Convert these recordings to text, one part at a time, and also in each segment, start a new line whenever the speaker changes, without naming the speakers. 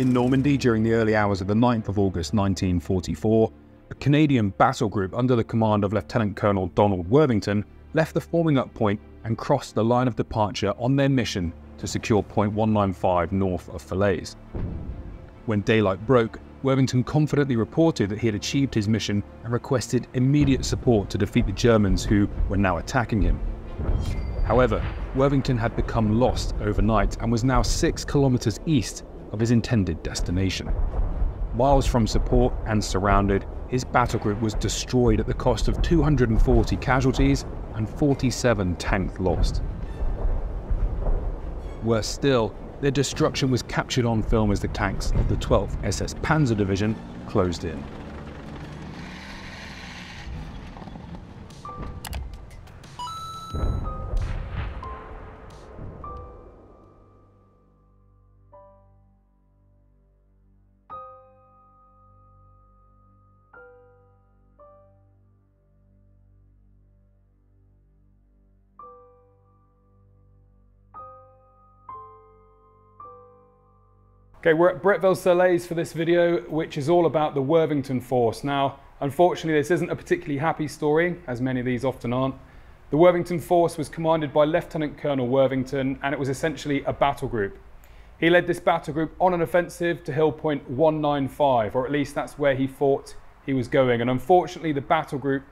In Normandy during the early hours of the 9th of August 1944, a Canadian battle group under the command of Lieutenant Colonel Donald Worthington left the forming up point and crossed the line of departure on their mission to secure point 195 north of Falaise. When daylight broke, Worthington confidently reported that he had achieved his mission and requested immediate support to defeat the Germans who were now attacking him. However, Worthington had become lost overnight and was now six kilometers east of his intended destination. Miles from support and surrounded, his battle group was destroyed at the cost of 240 casualties and 47 tanks lost. Worse still, their destruction was captured on film as the tanks of the 12th SS Panzer Division closed in.
Okay, we're at Bretteville-sur-Laize for this video, which is all about the Worthington Force. Now, unfortunately, this isn't a particularly happy story, as many of these often aren't. The Worthington Force was commanded by Lieutenant Colonel Worthington, and it was essentially a battle group. He led this battle group on an offensive to Hill Point 195, or at least that's where he thought he was going. And unfortunately, the battle group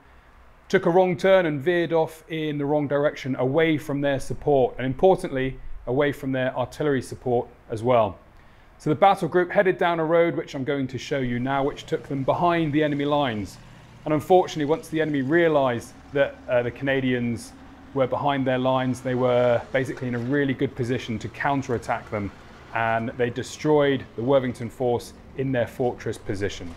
took a wrong turn and veered off in the wrong direction, away from their support, and importantly, away from their artillery support as well. So the battle group headed down a road, which I'm going to show you now, which took them behind the enemy lines. And unfortunately, once the enemy realized that uh, the Canadians were behind their lines, they were basically in a really good position to counterattack them. And they destroyed the Worthington force in their fortress position.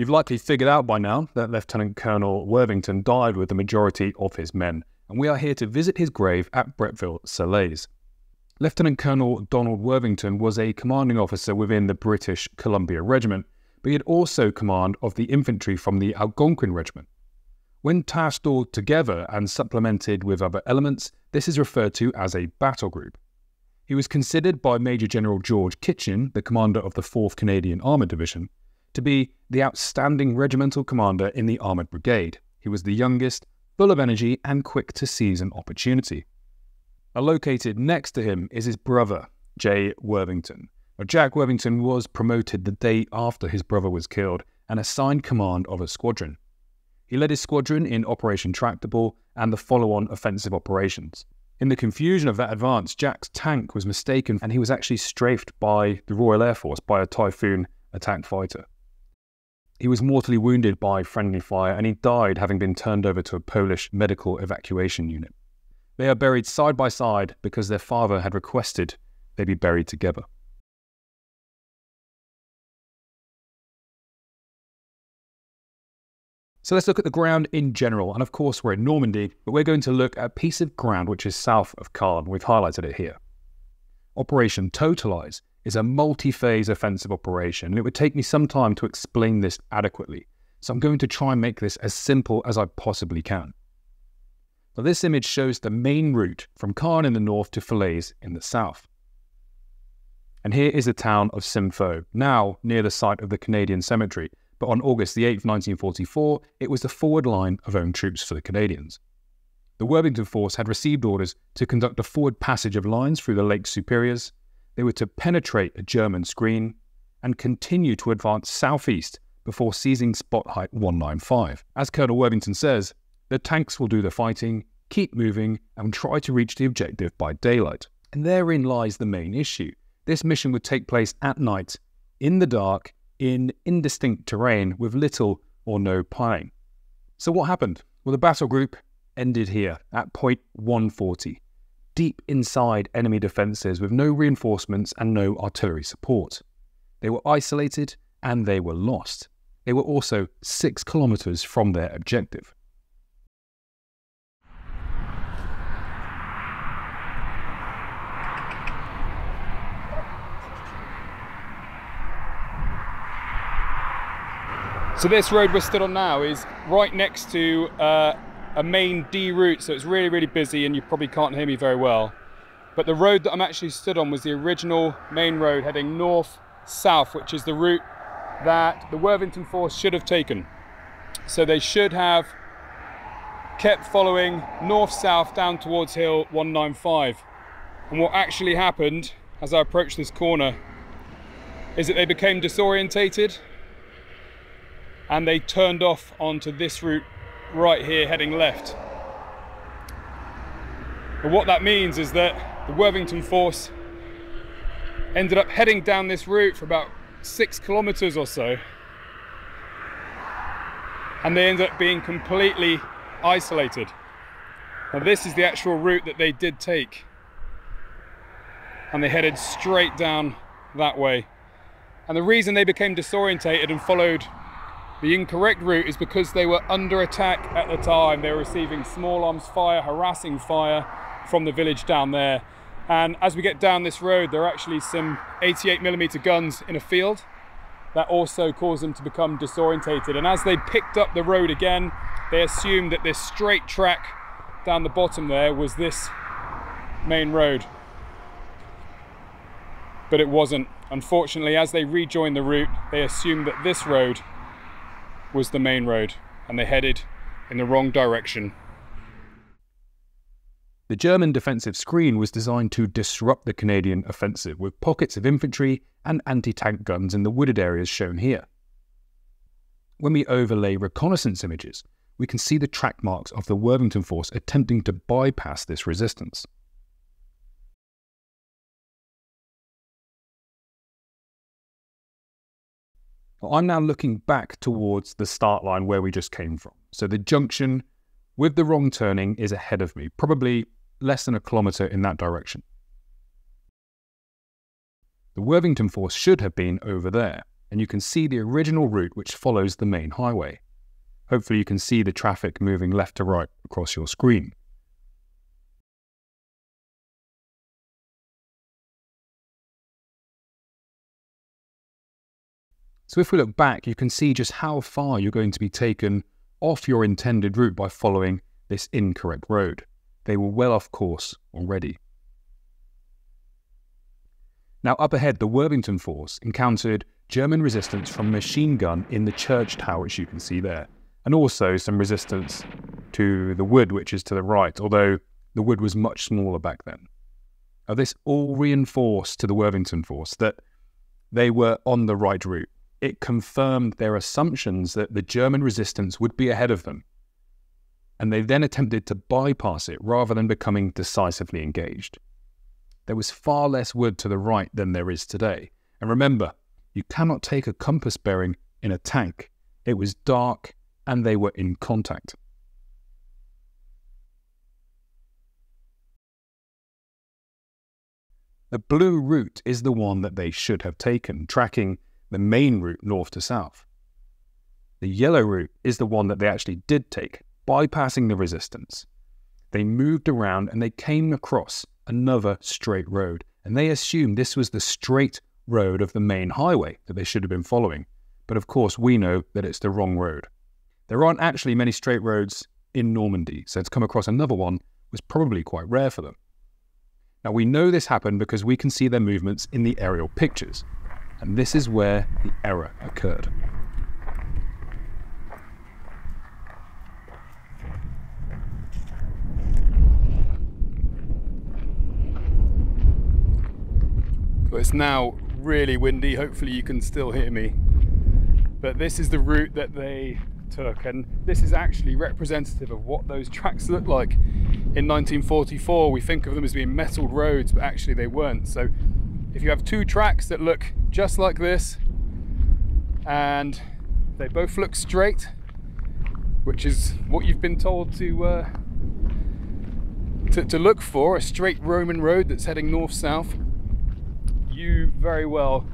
You've likely figured out by now that Lieutenant Colonel Worthington died with the majority of his men, and we are here to visit his grave at Bretteville-sur-Laize. Lieutenant Colonel Donald Worthington was a commanding officer within the British Columbia Regiment, but he had also command of the infantry from the Algonquin Regiment. When tasked all together and supplemented with other elements, this is referred to as a battle group. He was considered by Major General George Kitching, the commander of the 4th Canadian Armoured Division, to be the outstanding regimental commander in the Armoured Brigade. He was the youngest, full of energy, and quick to seize an opportunity. Now, located next to him is his brother, Jay Worthington. Now, Jack Worthington was promoted the day after his brother was killed and assigned command of a squadron. He led his squadron in Operation Tractable and the follow on offensive operations. In the confusion of that advance, Jack's tank was mistaken and he was actually strafed by the Royal Air Force by a Typhoon attack fighter. He was mortally wounded by friendly fire and he died having been turned over to a Polish medical evacuation unit. They are buried side by side because their father had requested they be buried together. So let's look at the ground in general. And of course, we're in Normandy, but we're going to look at a piece of ground which is south of Caen. We've highlighted it here. Operation Totalize is a multi phase offensive operation, and it would take me some time to explain this adequately. So I'm going to try and make this as simple as I possibly can. Now, this image shows the main route from Caen in the north to Falaise in the south. And here is the town of Cintheaux, now near the site of the Canadian Cemetery, but on August the 8th, 1944, it was the forward line of own troops for the Canadians. The Worthington Force had received orders to conduct a forward passage of lines through the Lake Superiors, they were to penetrate a German screen and continue to advance southeast before seizing spot height 195. As Colonel Worthington says, the tanks will do the fighting, keep moving, and try to reach the objective by daylight. And therein lies the main issue. This mission would take place at night, in the dark, in indistinct terrain with little or no planning. So what happened? Well, the battle group ended here at point 140 deep inside enemy defences with no reinforcements and no artillery support. They were isolated and they were lost. They were also six kilometres from their objective.
So this road we're stood on now is right next to uh, a main D route, so it's really, really busy and you probably can't hear me very well. But the road that I'm actually stood on was the original main road heading north-south, which is the route that the Worthington Force should have taken. So they should have kept following north-south down towards Hill 195. And what actually happened as I approached this corner is that they became disorientated and they turned off onto this route right here heading left. But what that means is that the Worthington force ended up heading down this route for about six kilometers or so and they ended up being completely isolated. Now this is the actual route that they did take and they headed straight down that way. And the reason they became disorientated and followed the incorrect route is because they were under attack at the time. They were receiving small arms fire, harassing fire from the village down there. And as we get down this road, there are actually some 88 millimeter guns in a field that also caused them to become disorientated. And as they picked up the road again, they assumed that this straight track down the bottom there was this main road. But it wasn't. Unfortunately, as they rejoined the route, they assumed that this road was the main road and they headed in the wrong direction.
The German defensive screen was designed to disrupt the Canadian offensive with pockets of infantry and anti-tank guns in the wooded areas shown here. When we overlay reconnaissance images, we can see the track marks of the Worthington force attempting to bypass this resistance. I'm now looking back towards the start line where we just came from. So the junction with the wrong turning is ahead of me, probably less than a kilometre in that direction. The Worthington force should have been over there, and you can see the original route which follows the main highway. Hopefully you can see the traffic moving left to right across your screen. So if we look back, you can see just how far you're going to be taken off your intended route by following this incorrect road. They were well off course already. Now up ahead, the Worthington force encountered German resistance from machine gun in the church tower, which you can see there, and also some resistance to the wood, which is to the right, although the wood was much smaller back then. Now, this all reinforced to the Worthington force that they were on the right route it confirmed their assumptions that the German resistance would be ahead of them. And they then attempted to bypass it rather than becoming decisively engaged. There was far less wood to the right than there is today. And remember, you cannot take a compass bearing in a tank. It was dark and they were in contact. The blue route is the one that they should have taken, tracking the main route north to south. The yellow route is the one that they actually did take, bypassing the resistance. They moved around and they came across another straight road, and they assumed this was the straight road of the main highway that they should have been following. But of course, we know that it's the wrong road. There aren't actually many straight roads in Normandy, so to come across another one was probably quite rare for them. Now, we know this happened because we can see their movements in the aerial pictures, and this is where the error occurred.
it's now really windy, hopefully you can still hear me. But this is the route that they took and this is actually representative of what those tracks looked like. In 1944 we think of them as being metalled roads but actually they weren't. So if you have two tracks that look just like this and they both look straight which is what you've been told to uh, to, to look for a straight Roman road that's heading north-south you very well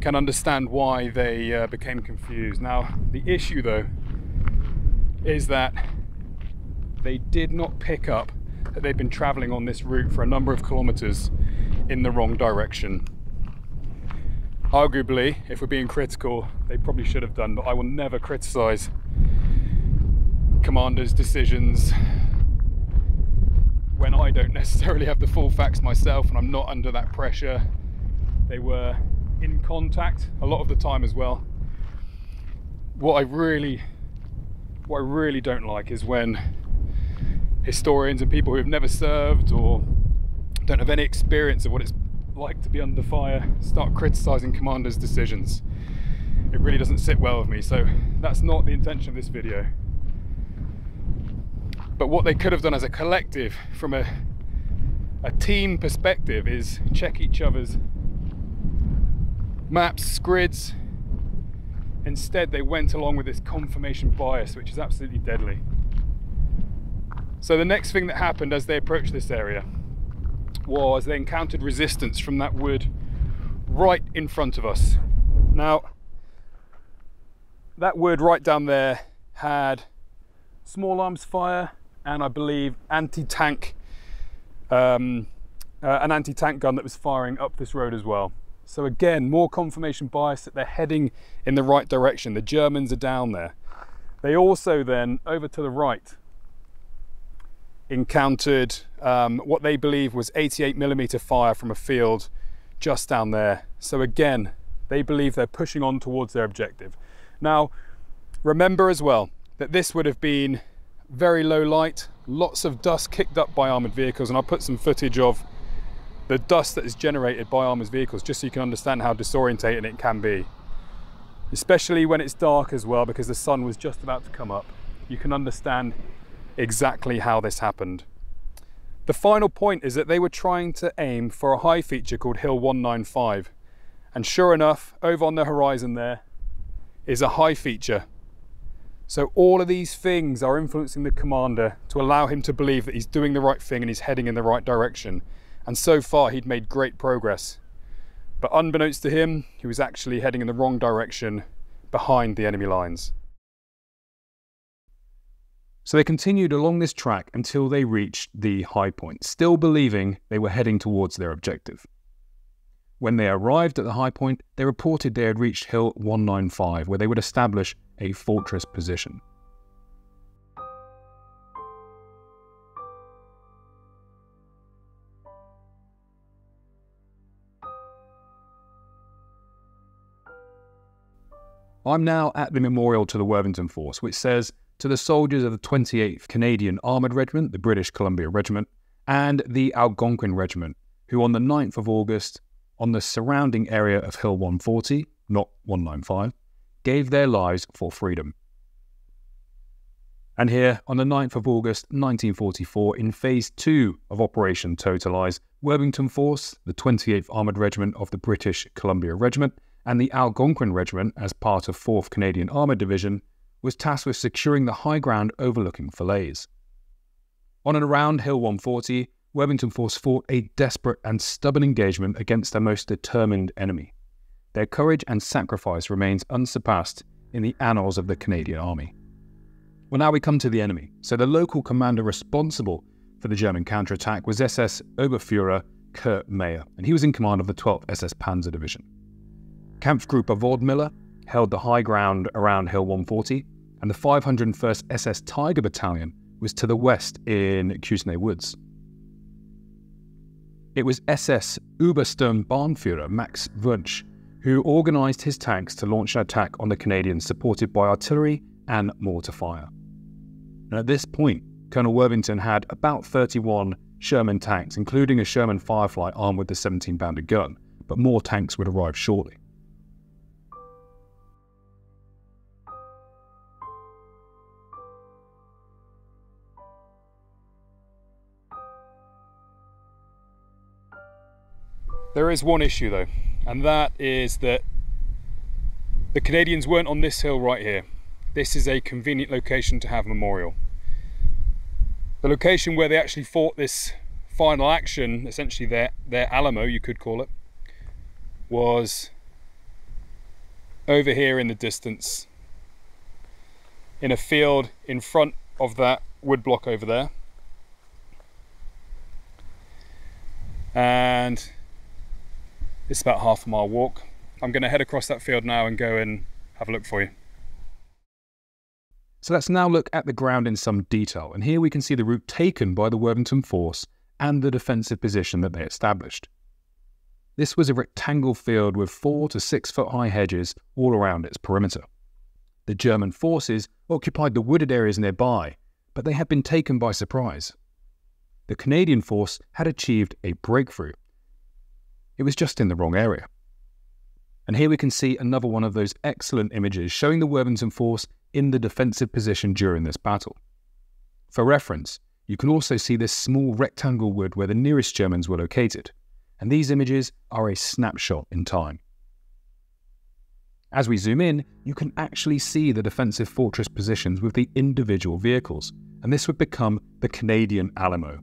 can understand why they uh, became confused. Now the issue though is that they did not pick up that they'd been traveling on this route for a number of kilometers in the wrong direction.
arguably, if we're being critical, they probably should have done, but I will never criticize commanders' decisions when I don't necessarily have the full facts myself and I'm not under that pressure. They were in contact a lot of the time as well. What I really, what I really don't like is when historians and people who have never served or don't have any experience of what it's like to be under fire start criticizing commanders' decisions. It really doesn't sit well with me, so that's not the intention of this video. But what they could have done as a collective, from a, a team perspective, is check each other's maps, grids. Instead, they went along with this confirmation bias, which is absolutely deadly. So the next thing that happened as they approached this area was they encountered resistance from that wood right in front of us. Now, that wood right down there had small arms fire and I believe anti-tank, um, uh, an anti-tank gun that was firing up this road as well. So again, more confirmation bias that they're heading in the right direction. The Germans are down there. They also then, over to the right, encountered um, what they believe was 88 millimeter fire from a field just down there. So again, they believe they're pushing on towards their objective. Now, remember as well that this would have been very low light, lots of dust kicked up by armored vehicles, and I'll put some footage of the dust that is generated by armored vehicles just so you can understand how disorientating it can be. Especially when it's dark as well because the sun was just about to come up. You can understand exactly how this happened. The final point is that they were trying to aim for a high feature called Hill 195. And sure enough, over on the horizon there is a high feature. So all of these things are influencing the commander to allow him to believe that he's doing the right thing and he's heading in the right direction. And so far he'd made great progress. But unbeknownst to him, he was actually heading in the wrong direction behind the enemy lines.
So they continued along this track until they reached the high point, still believing they were heading towards their objective. When they arrived at the high point, they reported they had reached Hill 195, where they would establish a fortress position. I'm now at the memorial to the Worthington Force, which says to the soldiers of the 28th Canadian Armoured Regiment, the British Columbia Regiment, and the Algonquin Regiment, who on the 9th of August, on the surrounding area of Hill 140, not 195, gave their lives for freedom. And here, on the 9th of August 1944, in Phase 2 of Operation Totalize, Worthington Force, the 28th Armoured Regiment of the British Columbia Regiment, and the Algonquin Regiment, as part of 4th Canadian Armoured Division, was tasked with securing the high ground overlooking Falaise. On and around Hill 140, Worthington Force fought a desperate and stubborn engagement against their most determined enemy. Their courage and sacrifice remains unsurpassed in the annals of the Canadian Army. Well, now we come to the enemy. So the local commander responsible for the German counterattack was SS Oberführer Kurt Meyer, and he was in command of the 12th SS Panzer Division. Kampfgruppe Waldmüller held the high ground around Hill 140, and the 501st SS Tiger Battalion was to the west in Quesnay Woods. It was SS Obersturmbannführer Max Wünsche who organised his tanks to launch an attack on the Canadians supported by artillery and mortar fire. And at this point, Colonel Worthington had about 31 Sherman tanks, including a Sherman Firefly armed with a 17 pounder gun, but more tanks would arrive shortly.
There is one issue though, and that is that the Canadians weren't on this hill right here. This is a convenient location to have a memorial. The location where they actually fought this final action, essentially their, their Alamo, you could call it, was over here in the distance in a field in front of that wood block over there. And it's about half a mile walk
I'm going to head across that field now and go and have a look for you.
So let's now look at the ground in some detail, and here we can see the route taken by the Worthington force and the defensive position that they established. This was a rectangle field with four to six foot high hedges all around its perimeter. The German forces occupied the wooded areas nearby, but they had been taken by surprise. The Canadian force had achieved a breakthrough. It was just in the wrong area. And here we can see another one of those excellent images showing the Worthington force in the defensive position during this battle. For reference, you can also see this small rectangle wood where the nearest Germans were located, and these images are a snapshot in time. As we zoom in, you can actually see the defensive fortress positions with the individual vehicles, and this would become the Canadian Alamo.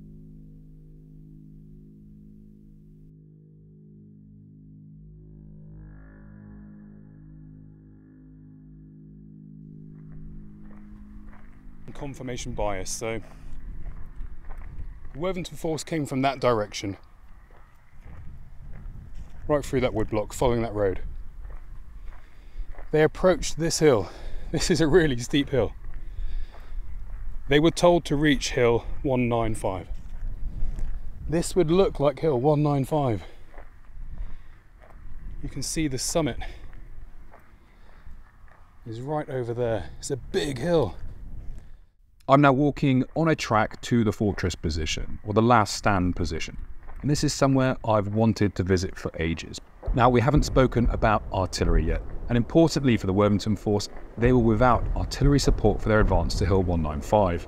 Confirmation bias. So Worthington Force came from that direction, right through that woodblock, following that road. They approached this hill. This is a really steep hill. They were told to reach hill 195. This would look like hill 195. You can see the summit is right over there. It's a big hill.
I'm now walking on a track to the fortress position, or the last stand position. And this is somewhere I've wanted to visit for ages. Now, we haven't spoken about artillery yet, and importantly for the Worthington Force, they were without artillery support for their advance to Hill 195.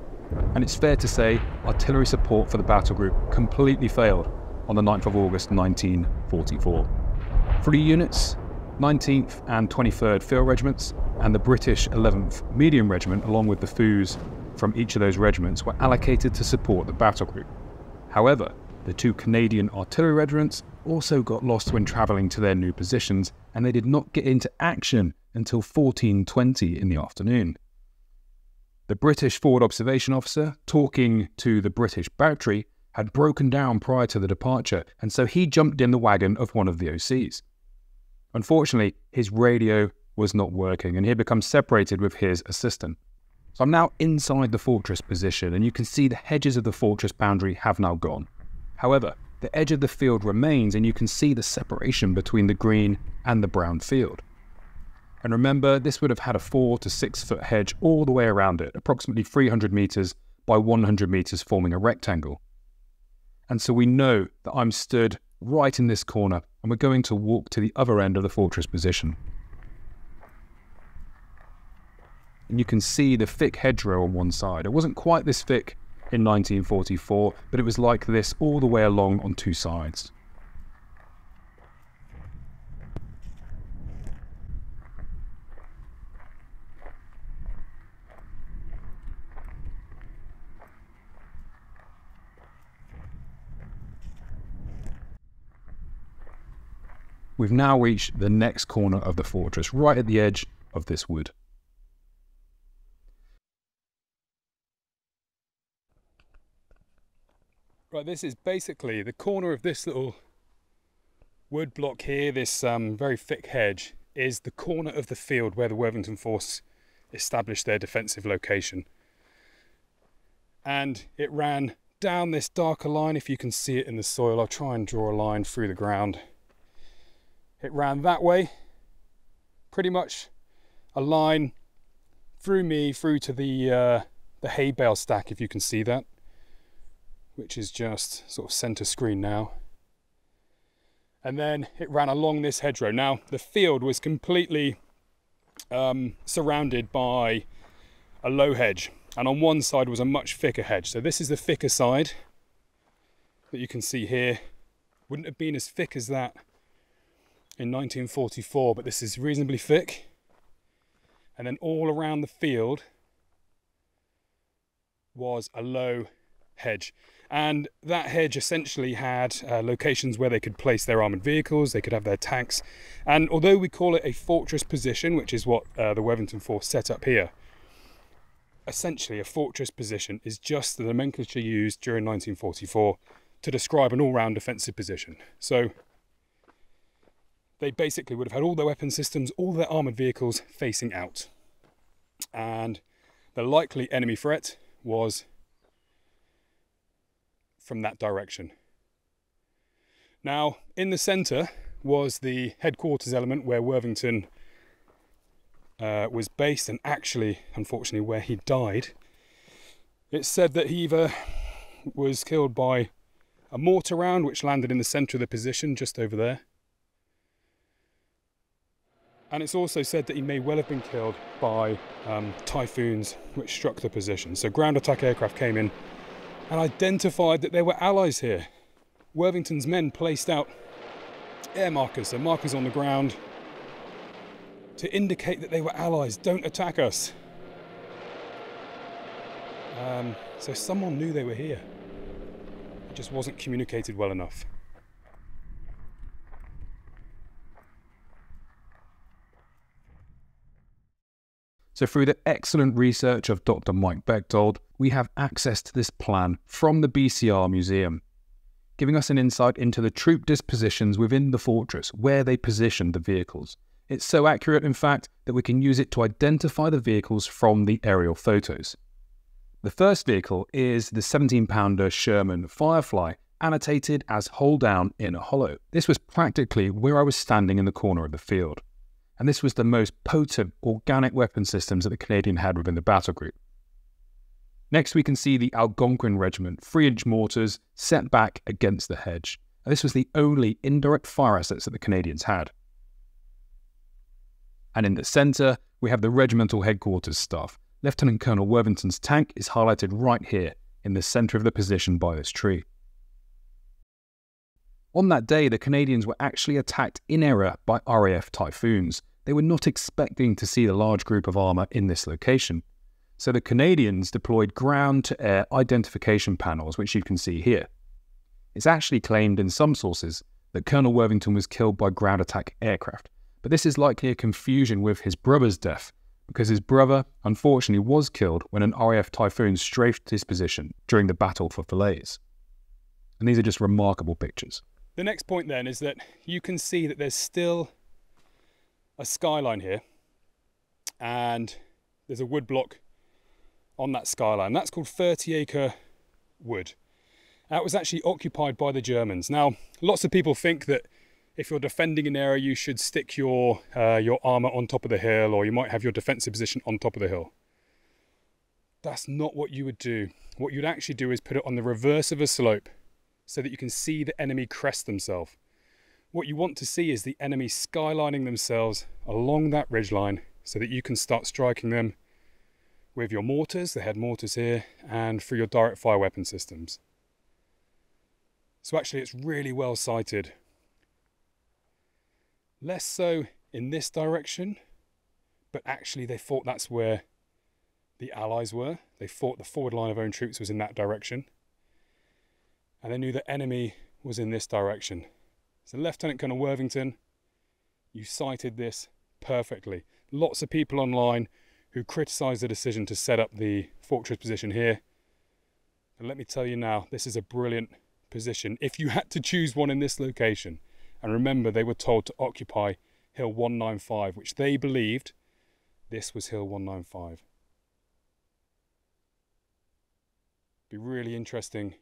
And it's fair to say, artillery support for the battle group completely failed on the 9th of August 1944. Three units, 19th and 23rd Field Regiments, and the British 11th Medium Regiment, along with the FOOs from each of those regiments were allocated to support the battle group. However, the two Canadian artillery regiments also got lost when travelling to their new positions, and they did not get into action until 1420 in the afternoon. The British forward observation officer, talking to the British battery, had broken down prior to the departure, and so he jumped in the wagon of one of the OCs. Unfortunately, his radio was not working, and he had become separated with his assistant. So I'm now inside the fortress position and you can see the hedges of the fortress boundary have now gone. However, the edge of the field remains and you can see the separation between the green and the brown field. And remember, this would have had a four to six foot hedge all the way around it, approximately 300 meters by 100 meters forming a rectangle. And so we know that I'm stood right in this corner and we're going to walk to the other end of the fortress position. And you can see the thick hedgerow on one side. It wasn't quite this thick in 1944, but it was like this all the way along on two sides. We've now reached the next corner of the fortress, right at the edge of this wood.
Right, this is basically the corner of this little wood block here, this um, very thick hedge, is the corner of the field where the Worthington Force established their defensive location. And it ran down this darker line, if you can see it in the soil. I'll try and draw a line through the ground. It ran that way, pretty much a line through me, through to the, uh, the hay bale stack, if you can see that which is just sort of center screen now. And then it ran along this hedgerow. Now, the field was completely um, surrounded by a low hedge, and on one side was a much thicker hedge. So, this is the thicker side that you can see here. Wouldn't have been as thick as that in 1944, but this is reasonably thick. And then all around the field was a low hedge. And that hedge essentially had uh, locations where they could place their armoured vehicles, they could have their tanks. And although we call it a fortress position, which is what uh, the Worthington Force set up here, essentially a fortress position is just the nomenclature used during 1944 to describe an all-round defensive position. So they basically would have had all their weapon systems, all their armoured vehicles facing out. And the likely enemy threat was from that direction. Now, in the centre was the headquarters element where Worthington uh, was based and actually, unfortunately, where he died. It's said that he either was killed by a mortar round which landed in the centre of the position just over there. And it's also said that he may well have been killed by um, typhoons which struck the position. So ground attack aircraft came in and identified that there were allies here. Worthington's men placed out air markers, so markers on the ground to indicate that they were allies. Don't attack us. Um, so someone knew they were here. It just wasn't communicated well enough.
So, through the excellent research of Dr. Mike Bechthold, we have access to this plan from the BCR Museum, giving us an insight into the troop dispositions within the fortress, where they positioned the vehicles. It's so accurate, in fact, that we can use it to identify the vehicles from the aerial photos. The first vehicle is the 17 pounder Sherman Firefly, annotated as hull down in a hollow. This was practically where I was standing in the corner of the field and this was the most potent organic weapon systems that the Canadian had within the battle group. Next, we can see the Algonquin Regiment 3 inch mortars set back against the hedge. And this was the only indirect fire assets that the Canadians had. And in the centre, we have the regimental headquarters staff. Lieutenant Colonel Worthington's tank is highlighted right here in the centre of the position by this tree. On that day, the Canadians were actually attacked in error by RAF Typhoons. They were not expecting to see a large group of armour in this location. So the Canadians deployed ground to air identification panels, which you can see here. It's actually claimed in some sources that Colonel Worthington was killed by ground attack aircraft, but this is likely a confusion with his brother's death, because his brother unfortunately was killed when an RAF Typhoon strafed his position during the battle for Falaise. And these are just remarkable pictures.
The next point then is that you can see that there's still a skyline here and there's a wood block on that skyline. That's called 30 acre wood. That was actually occupied by the Germans. Now, lots of people think that if you're defending an area, you should stick your, uh, your armour on top of the hill or you might have your defensive position on top of the hill. That's not what you would do. What you'd actually do is put it on the reverse of a slope so that you can see the enemy crest themselves. What you want to see is the enemy skylining themselves along that ridgeline so that you can start striking them with your mortars, the head mortars here, and through your direct fire weapon systems. So actually it's really well sighted. Less so in this direction, but actually they thought that's where the Allies were. They thought the forward line of own troops was in that direction and they knew the enemy was in this direction. So Lieutenant Colonel Worthington, you sited this perfectly. Lots of people online who criticised the decision to set up the fortress position here. And let me tell you now, this is a brilliant position. If you had to choose one in this location, and remember they were told to occupy Hill 195, which they believed this was Hill 195. Be really interesting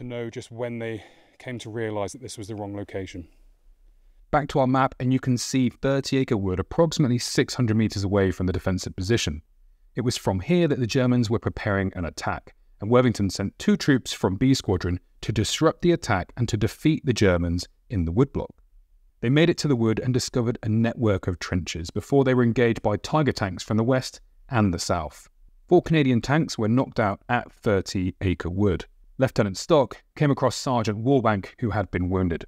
to know just when they came to realise that this was the wrong location.
Back to our map, and you can see 30 acre wood approximately 600 metres away from the defensive position. It was from here that the Germans were preparing an attack, and Worthington sent two troops from B Squadron to disrupt the attack and to defeat the Germans in the woodblock. They made it to the wood and discovered a network of trenches before they were engaged by Tiger tanks from the west and the south. Four Canadian tanks were knocked out at 30 acre wood. Lieutenant Stock came across Sergeant Warbank, who had been wounded.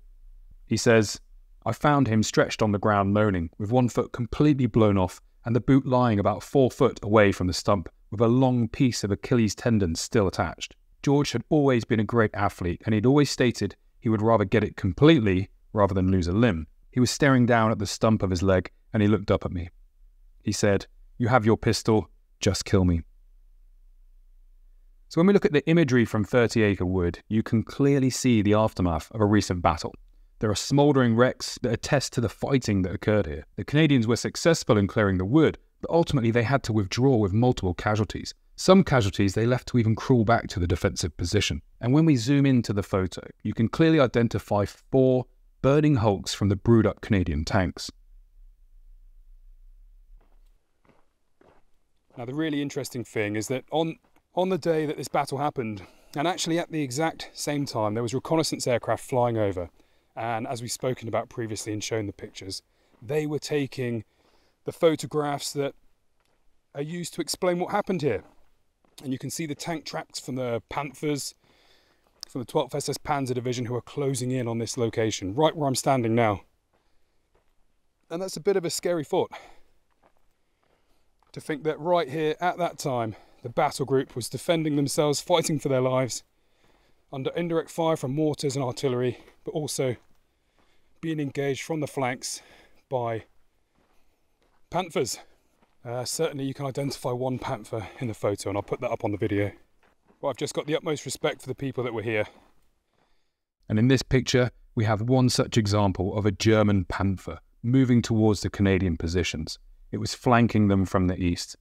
He says, I found him stretched on the ground moaning, with one foot completely blown off and the boot lying about four foot away from the stump, with a long piece of Achilles tendon still attached. George had always been a great athlete, and he'd always stated he would rather get it completely rather than lose a limb. He was staring down at the stump of his leg, and he looked up at me. He said, You have your pistol, just kill me. So when we look at the imagery from 30 Acre Wood, you can clearly see the aftermath of a recent battle. There are smouldering wrecks that attest to the fighting that occurred here. The Canadians were successful in clearing the wood, but ultimately they had to withdraw with multiple casualties. Some casualties they left to even crawl back to the defensive position. And when we zoom into the photo, you can clearly identify four burning hulks from the brewed up Canadian tanks.
Now, the really interesting thing is that on, on the day that this battle happened, and actually at the exact same time, there was reconnaissance aircraft flying over. And as we've spoken about previously and shown the pictures, they were taking the photographs that are used to explain what happened here. And you can see the tank tracks from the Panthers, from the 12th SS Panzer Division, who are closing in on this location, right where I'm standing now. And that's a bit of a scary thought to think that right here at that time, the battle group was defending themselves, fighting for their lives under indirect fire from mortars and artillery, but also being engaged from the flanks by panthers. Uh, certainly, you can identify one panther in the photo, and I'll put that up on the video. But I've just got the utmost respect for the people that were here.
And in this picture, we have one such example of a German panther moving towards the Canadian positions. It was flanking them from the east.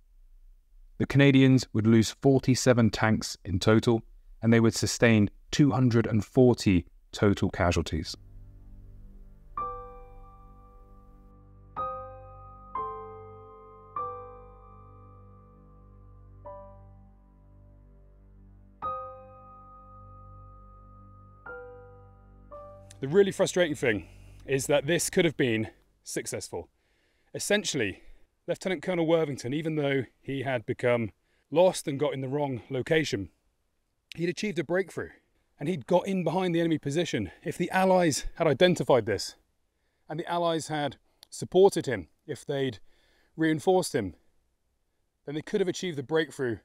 The Canadians would lose 47 tanks in total, and they would sustain 240 total casualties.
The really frustrating thing is that this could have been successful. Essentially, Lieutenant Colonel Worthington, even though he had become lost and got in the wrong location, he'd achieved a breakthrough and he'd got in behind the enemy position. If the Allies had identified this and the Allies had supported him, if they'd reinforced him, then they could have achieved the breakthrough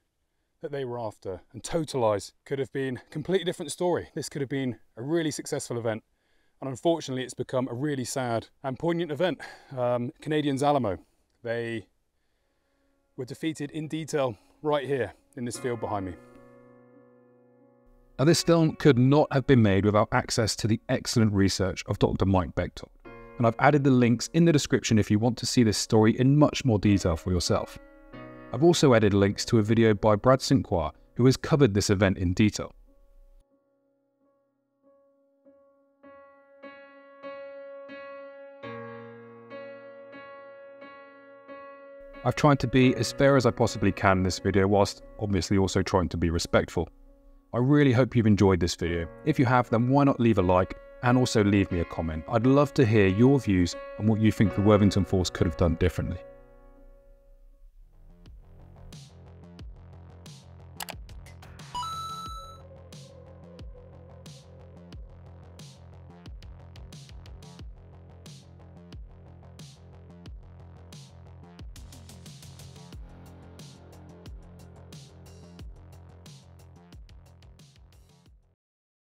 that they were after. And Totalize could have been a completely different story. This could have been a really successful event. And unfortunately, it's become a really sad and poignant event. Um, Canadians Alamo, they were defeated in detail right here in this field behind me.
Now, this film could not have been made without access to the excellent research of Dr. Mike Bechthold, and I've added the links in the description if you want to see this story in much more detail for yourself. I've also added links to a video by Brad St. Who has covered this event in detail. I've tried to be as fair as I possibly can in this video whilst obviously also trying to be respectful. I really hope you've enjoyed this video. If you have, then why not leave a like and also leave me a comment. I'd love to hear your views on what you think the Worthington Force could have done differently.